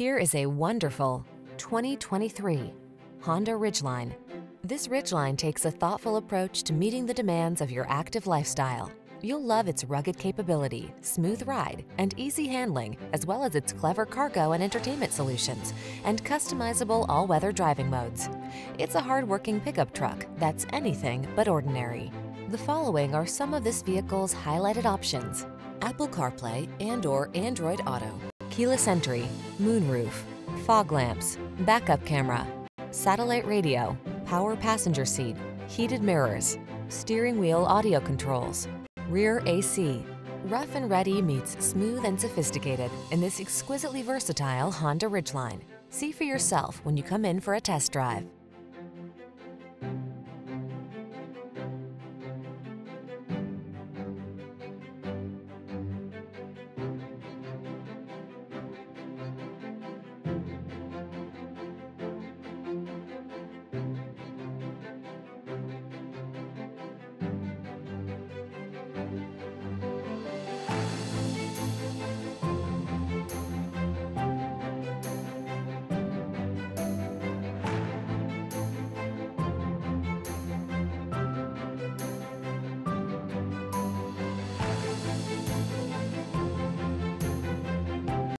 Here is a wonderful 2023 Honda Ridgeline. This Ridgeline takes a thoughtful approach to meeting the demands of your active lifestyle. You'll love its rugged capability, smooth ride, and easy handling, as well as its clever cargo and entertainment solutions, and customizable all-weather driving modes. It's a hard-working pickup truck that's anything but ordinary. The following are some of this vehicle's highlighted options. Apple CarPlay and or Android Auto, keyless entry, moonroof, fog lamps, backup camera, satellite radio, power passenger seat, heated mirrors, steering wheel audio controls, rear AC. Rough and ready meets smooth and sophisticated in this exquisitely versatile Honda Ridgeline. See for yourself when you come in for a test drive.